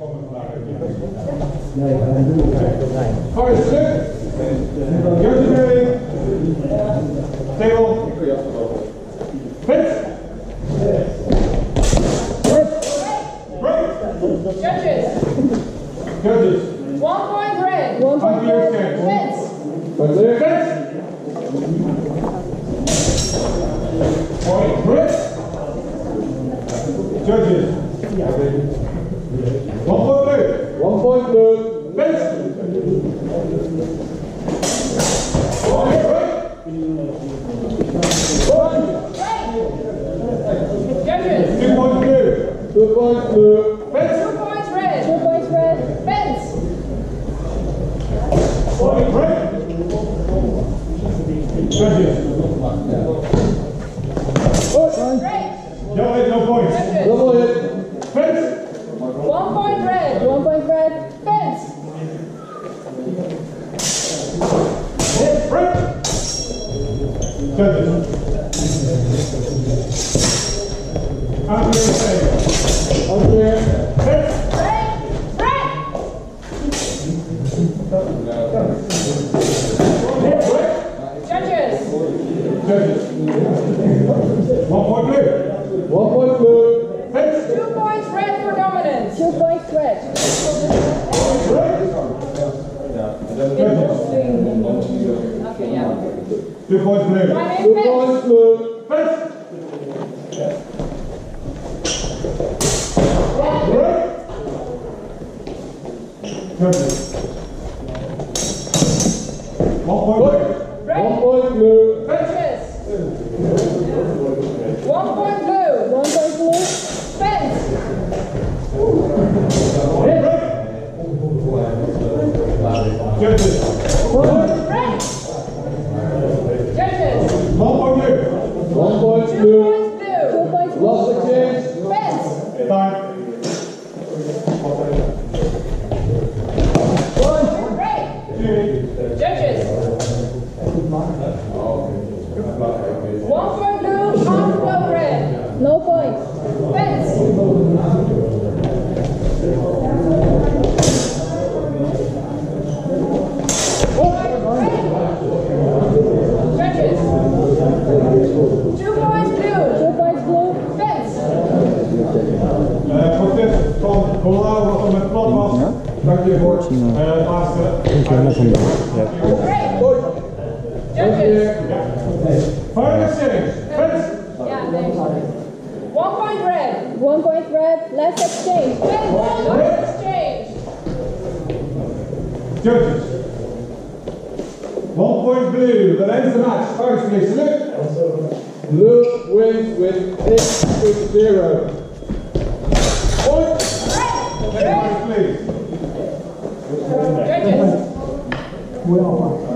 All right, sit. Here's the meeting. Table. Fits. Judges. Judges. One point red. One point red. Fits. Fits. Fits. Point red. Judges. Yeah. 1.2. 1.2. Next. All right. Judges. 2.2. 2.2. Fence. Two points red. Two points red. Fence. Point red. Judges. Judges. Stand. Unclear. Fence. Break. Break. Judges. One point blue. One point blue. Two points red for dominance. Two points red. Judges. Okay, yeah. Two points blue. My Two name is points blue. Fence. Break. Judges. One point blue. Break. One point blue. Judges. One point blue. One point blue. Fence. Break. Judges. Break. Judges, One point blue. One point two blue. points blue. Two points blue. Lost exchange. Fence. Time. Break. Judges. One point blue, afterblow red. No points. Fence. Judges. Two points blue. Two points blue. Fence. Eh, protest van Colorado wat er met plat was. Eh, exchange. Fence. Yeah, thanks. One point red. One point red. Last exchange. Last exchange. Judges. One point blue. That ends the match. Please. Salute. Blue wins with 8 to 0. Point. Thanks, please. Judges. Two